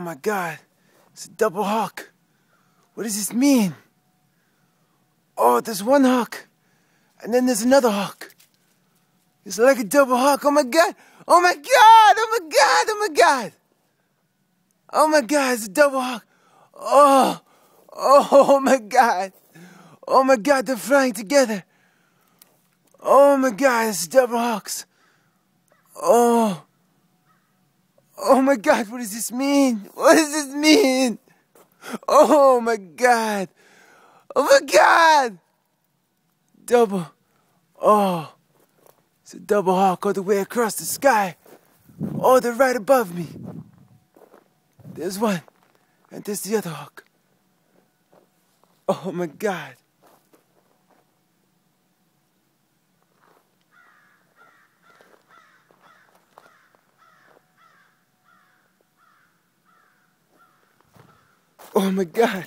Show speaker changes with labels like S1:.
S1: Oh my god. It's a double hawk. What does this mean? Oh, there's one hawk. And then there's another hawk. It's like a double hawk. Oh my god. Oh my god. Oh my god. Oh my god. Oh my god. It's a double hawk. Oh. Oh my god. Oh my god. They're flying together. Oh my god. It's double hawks. Oh. Oh my god. What does this mean? What does this mean? Oh my god. Oh my god. Double. Oh. It's a double hawk all the way across the sky. Oh, they're right above me. There's one. And there's the other hawk. Oh my god. Oh my god.